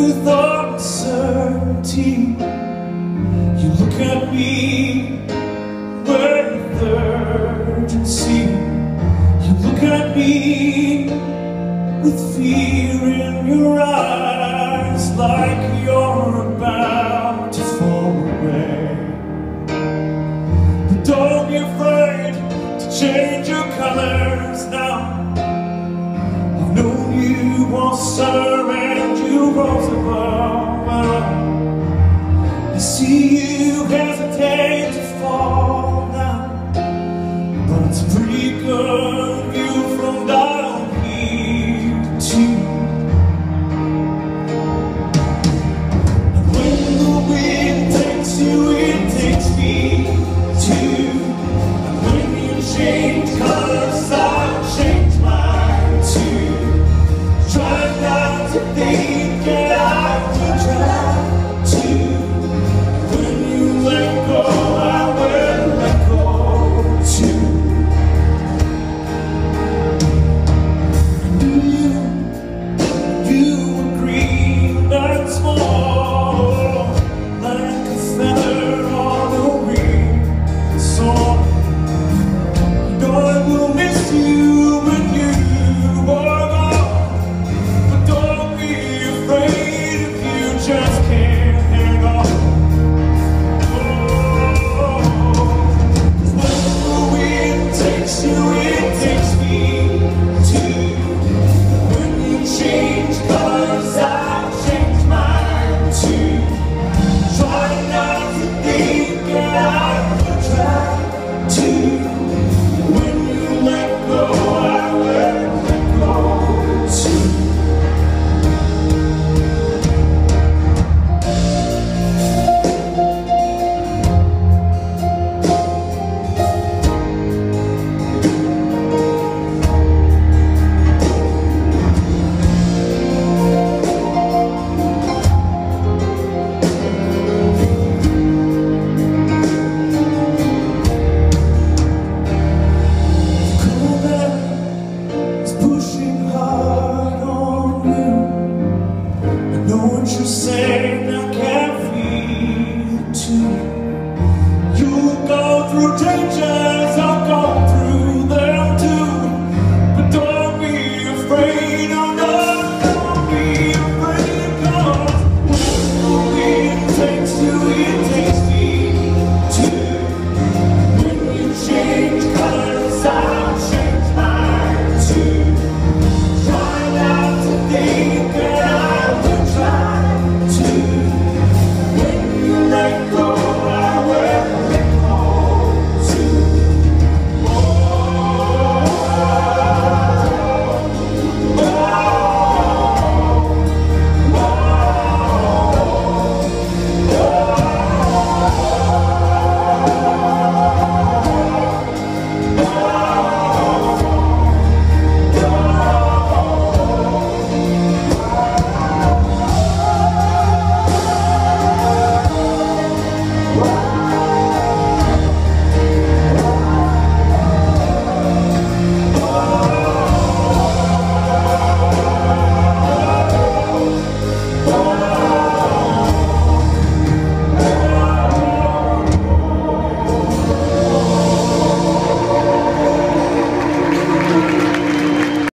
with uncertainty. You look at me with urgency. You look at me with fear in your eyes Like you're about to fall away. But don't be afraid to change your colors now. I've known you all summer and you rose above. I see you hesitate to fall now, but it's a pretty good view from down here too. And when the wind takes you, it takes me too. And when you change colors, I'll change mine too. Try not to think and I what